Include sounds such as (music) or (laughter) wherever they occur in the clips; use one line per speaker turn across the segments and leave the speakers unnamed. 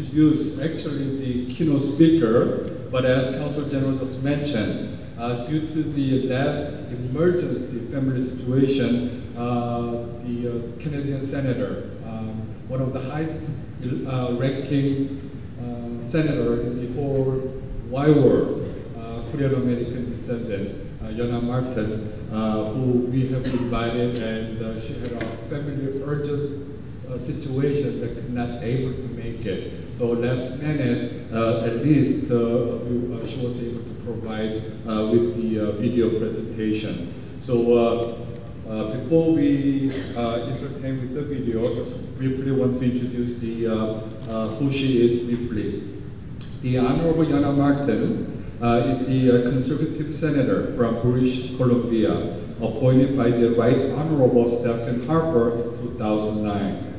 introduce actually the keynote speaker, but as Consul General just mentioned, uh, due to the last emergency family situation, uh, the uh, Canadian senator, um, one of the highest uh, ranking uh, senator in the whole wide world, uh, Korean American descendant, Yonah Martin, who we have invited, and she had a family urgent situation that not able to make it. So last minute, uh, at least, uh, uh, she was able to provide with the video presentation. So before we entertain with the video, just briefly want to introduce the who she is briefly. The Honorable Yonah Martin uh, is the uh, conservative senator from British Columbia, appointed by the Right Honorable Stephen Harper in 2009.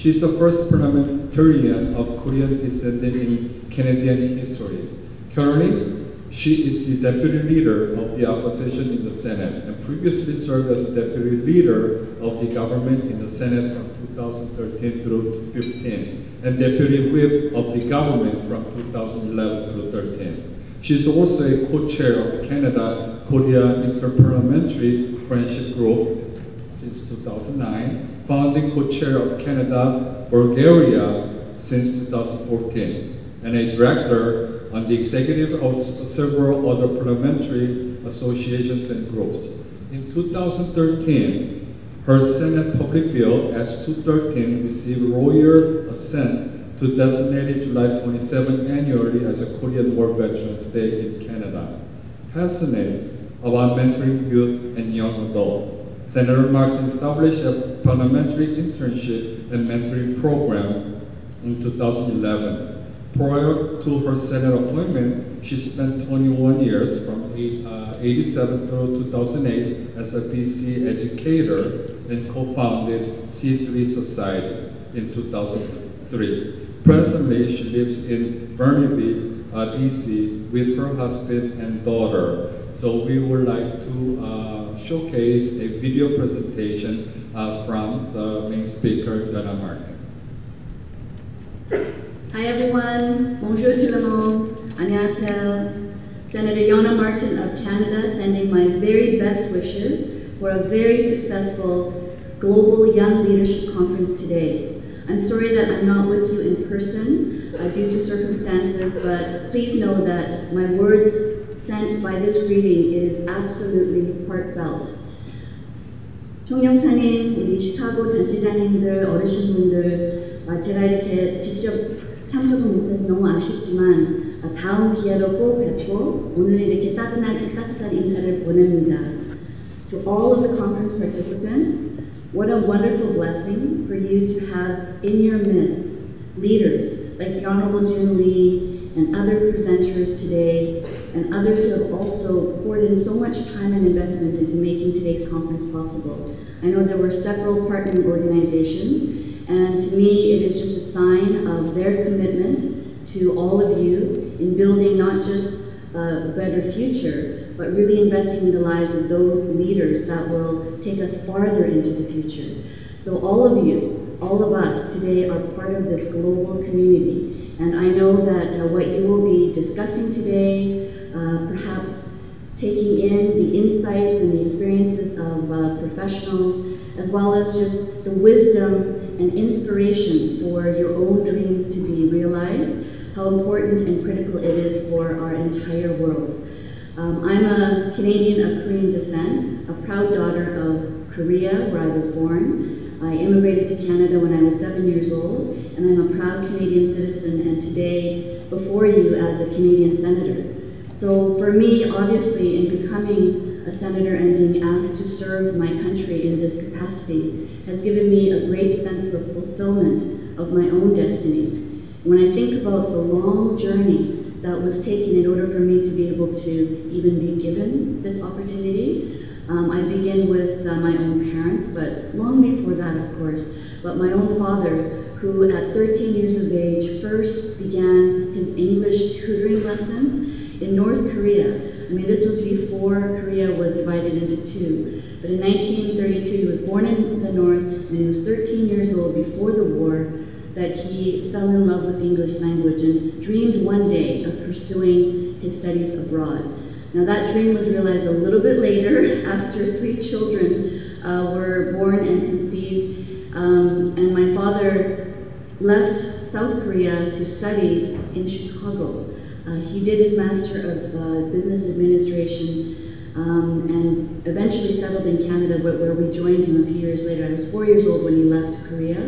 She's the first parliamentarian of Korean descent in Canadian history. Currently, she is the deputy leader of the opposition in the Senate and previously served as deputy leader of the government in the Senate from 2013 through 2015 and deputy whip of the government from 2011 through 13. She is also a co-chair of the Canada-Korea Interparliamentary Friendship Group since 2009 founding co-chair of Canada Bulgaria since 2014, and a director on the executive of several other parliamentary associations and groups. In 2013, her Senate Public Bill S-213 received royal assent to designate July 27 annually as a Korean War Veterans Day in Canada. Passionate about mentoring youth and young adults, Senator Martin established a parliamentary internship and mentoring program in 2011. Prior to her Senate appointment, she spent 21 years from uh, 87 through 2008 as a BC educator and co-founded C3 Society in 2003. Presently, she lives in Burnaby, uh, BC with her husband and daughter. So we would like to uh, showcase a video presentation uh, from the main speaker, Donna Martin.
Hi everyone, bonjour tout le monde, 안녕하세요. Senator Yonah Martin of Canada sending my very best wishes for a very successful Global Young Leadership Conference today. I'm sorry that I'm not with you in person uh, due to circumstances, but please know that my words sent by this greeting is absolutely heartfelt. 총영사님, 우리 시카고 단체장님들, 어르신분들, 제가 이렇게 직접 참석은 못해서 너무 아쉽지만 다음 기회로 꼭 뵙고 오늘 이렇게 따뜻한, 따뜻한 인사를 보냅니다. To all of the conference participants, what a wonderful blessing for you to have in your midst leaders like the Honorable Jun Lee and other presenters today and others who have also poured in so much time and investment into making today's conference possible. I know there were several partnering organizations, and to me it is just a sign of their commitment to all of you in building not just a better future, but really investing in the lives of those leaders that will take us farther into the future. So all of you, all of us today are part of this global community. And I know that uh, what you will be discussing today, uh, perhaps taking in the insights and the experiences of uh, professionals, as well as just the wisdom and inspiration for your own dreams to be realized, how important and critical it is for our entire world. Um, I'm a Canadian of Korean descent, a proud daughter of Korea, where I was born. I immigrated to Canada when I was seven years old, and I'm a proud Canadian citizen, and today before you as a Canadian senator. So for me, obviously, in becoming a senator and being asked to serve my country in this capacity has given me a great sense of fulfillment of my own destiny. When I think about the long journey that was taken in order for me to be able to even be given this opportunity, um, I begin with uh, my own parents, but long before that, of course, but my own father, who at 13 years of age first began his English tutoring lessons in North Korea, I mean, this was before Korea was divided into two. But in 1932, he was born in the North, and he was 13 years old before the war. that he fell in love with the English language and dreamed one day of pursuing his studies abroad. Now that dream was realized a little bit later (laughs) after three children uh, were born and conceived. Um, and my father left South Korea to study in Chicago. Uh, he did his Master of uh, Business Administration um, and eventually settled in Canada where, where we joined him a few years later. I was four years old when he left Korea.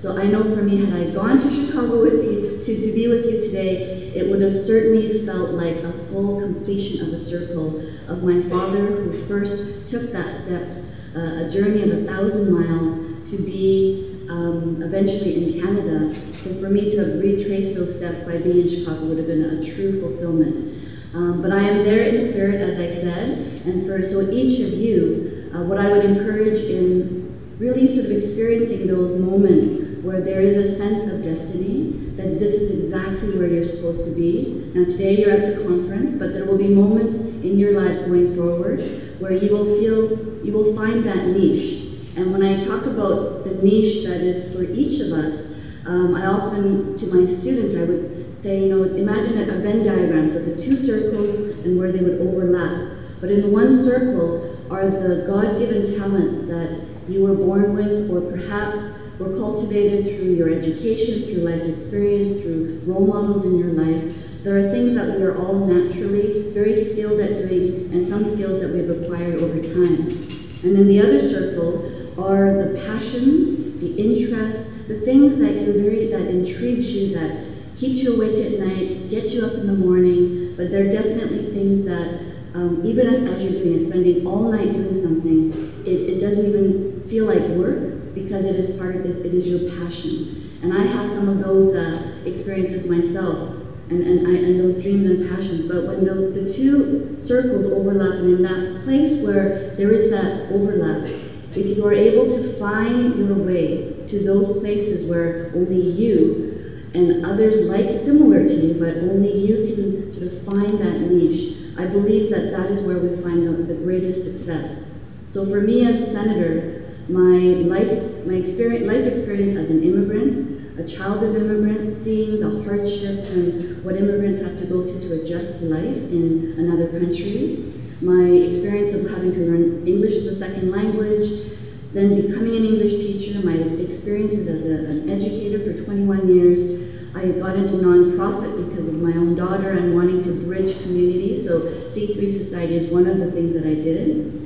So I know for me, had I gone to Chicago with you, to, to be with you today, it would have certainly felt like a full completion of a circle of my father who first took that step, uh, a journey of a thousand miles to be um, eventually in Canada. So for me to have retraced those steps by being in Chicago would have been a true fulfillment. Um, but I am there in spirit, as I said, and for so each of you, uh, what I would encourage in really sort of experiencing those moments where there is a sense of destiny, that this is exactly where you're supposed to be. Now, today you're at the conference, but there will be moments in your lives going forward where you will feel, you will find that niche. And when I talk about the niche that is for each of us, um, I often, to my students, I would say, you know, imagine a Venn diagram, so the two circles and where they would overlap. But in one circle are the God-given talents that you were born with, or perhaps were cultivated through your education, through life experience, through role models in your life. There are things that we are all naturally very skilled at doing, and some skills that we've acquired over time. And then the other circle are the passions, the interests, the things that you're very that intrigues you, that keeps you awake at night, gets you up in the morning. But there are definitely things that um, even as you're doing spending all night doing something, it, it doesn't even feel like work because it is part of this, it is your passion. And I have some of those uh, experiences myself and, and, I, and those dreams and passions. But when the, the two circles overlap and in that place where there is that overlap, if you are able to find your way to those places where only you and others like similar to you, but only you can sort of find that niche, I believe that that is where we find the, the greatest success. So for me as a senator, my life, my experience, life experience as an immigrant, a child of immigrants, seeing the hardships and what immigrants have to go to to adjust to life in another country, my experience of having to learn English as a second language, then becoming an English teacher, my experiences as a, an educator for 21 years, I got into nonprofit because of my own daughter and wanting to bridge communities. So C3 Society is one of the things that I did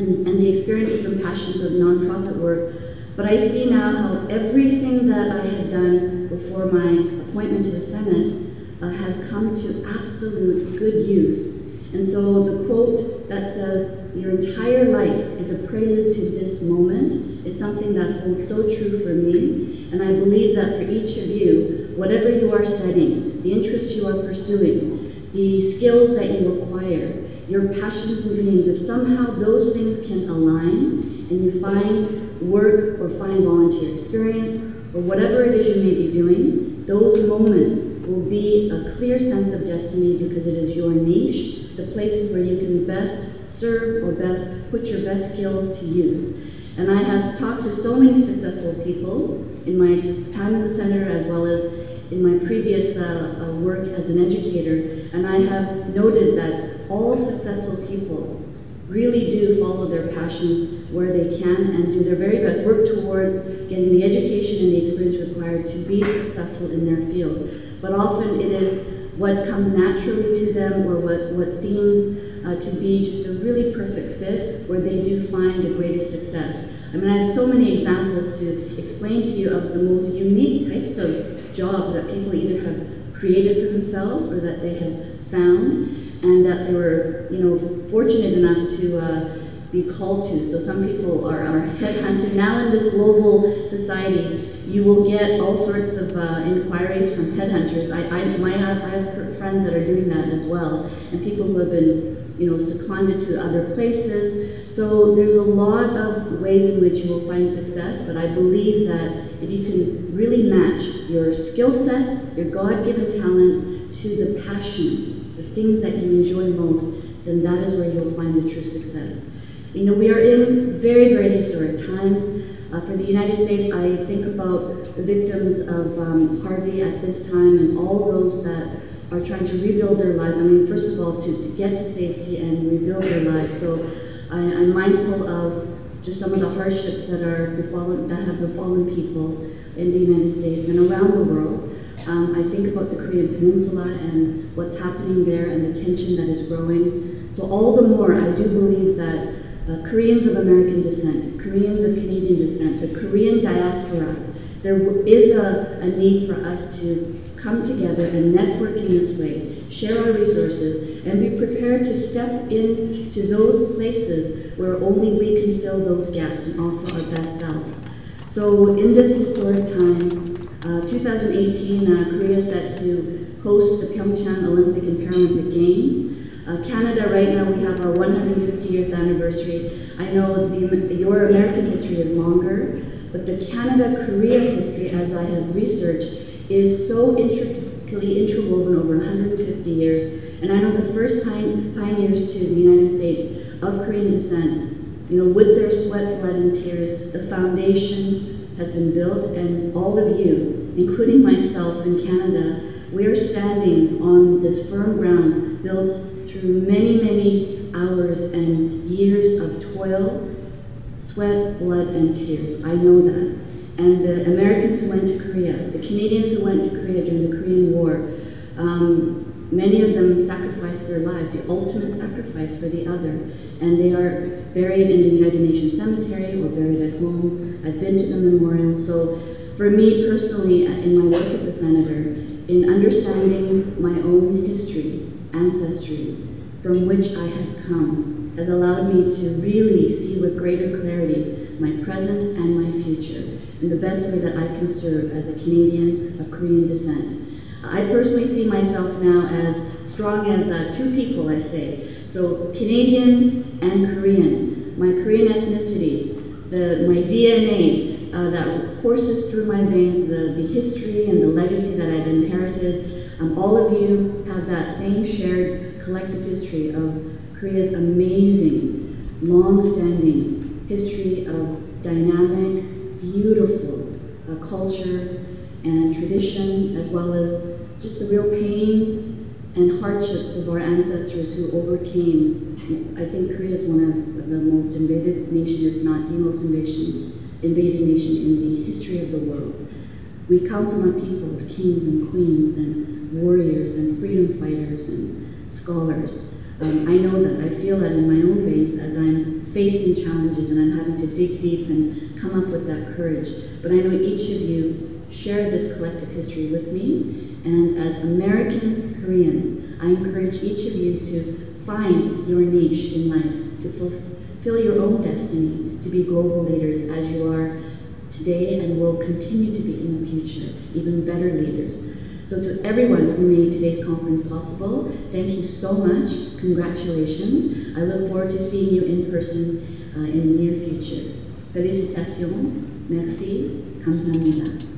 and, and the experiences and passions of nonprofit work. But I see now how everything that I had done before my appointment to the Senate uh, has come to absolute good use. And so the quote that says, your entire life is a prelude to this moment is something that holds so true for me. And I believe that for each of you, whatever you are studying, the interests you are pursuing, the skills that you acquire, your passions and dreams, if somehow those things can align and you find work or find volunteer experience or whatever it is you may be doing, those moments will be a clear sense of destiny because it is your niche, the places where you can best serve or best put your best skills to use. And I have talked to so many successful people in my time as a senator as well as in my previous uh, uh, work as an educator, and I have noted that all successful people really do follow their passions where they can and do their very best, work towards getting the education and the experience required to be successful in their fields. But often it is what comes naturally to them or what, what seems uh, to be just a really perfect fit where they do find the greatest success. I mean, I have so many examples to explain to you of the most unique types of jobs that people either have created for themselves or that they have found and that they were, you know, fortunate enough to uh, be called to. So some people are, are headhunted. Now in this global society, you will get all sorts of uh, inquiries from headhunters. I, I, my, I have friends that are doing that as well, and people who have been, you know, seconded to other places. So there's a lot of ways in which you will find success, but I believe that if you can really match your skill set, your God-given talents to the passion the things that you enjoy most, then that is where you'll find the true success. You know, we are in very, very historic times. Uh, for the United States, I think about the victims of um, Harvey at this time and all those that are trying to rebuild their lives. I mean, first of all, to, to get to safety and rebuild their lives. So I, I'm mindful of just some of the hardships that are befallen, that have befallen people in the United States and around the world. Um, I think about the Korean Peninsula and what's happening there and the tension that is growing. So all the more, I do believe that uh, Koreans of American descent, Koreans of Canadian descent, the Korean diaspora, there is a, a need for us to come together and network in this way, share our resources, and be prepared to step into those places where only we can fill those gaps and offer our best selves. So in this historic time, uh, 2018, uh, Korea set to host the Pyeongchang Olympic and Paralympic Games. Uh, Canada, right now, we have our 150th anniversary. I know the, your American history is longer, but the Canada-Korea history, as I have researched, is so intricately interwoven over 150 years. And I know the first pioneers to the United States of Korean descent you know, with their sweat, blood, and tears, the foundation has been built, and all of you, including myself in Canada, we are standing on this firm ground built through many, many hours and years of toil, sweat, blood, and tears. I know that. And the Americans who went to Korea, the Canadians who went to Korea during the Korean War, um, Many of them sacrificed their lives, the ultimate sacrifice for the other. And they are buried in the United Nations Cemetery or buried at home. I've been to the memorial. So for me personally, uh, in my work as a senator, in understanding my own history, ancestry, from which I have come, has allowed me to really see with greater clarity my present and my future in the best way that I can serve as a Canadian of Korean descent. I personally see myself now as strong as uh, two people, I say. So Canadian and Korean, my Korean ethnicity, the, my DNA uh, that courses through my veins, the, the history and the legacy that I've inherited. Um, all of you have that same shared collective history of Korea's amazing, long-standing history of dynamic, beautiful uh, culture and tradition, as well as just the real pain and hardships of our ancestors who overcame. I think Korea is one of the most invaded nation, if not the most invasion, invaded nation in the history of the world. We come from a people of kings and queens and warriors and freedom fighters and scholars. Um, I know that. I feel that in my own veins as I'm facing challenges and I'm having to dig deep and come up with that courage. But I know each of you share this collective history with me and as American Koreans, I encourage each of you to find your niche in life, to fulfill your own destiny, to be global leaders as you are today and will continue to be in the future, even better leaders. So to everyone who made today's conference possible, thank you so much. Congratulations. I look forward to seeing you in person uh, in the near future. Félicitations. Merci. 감사합니다.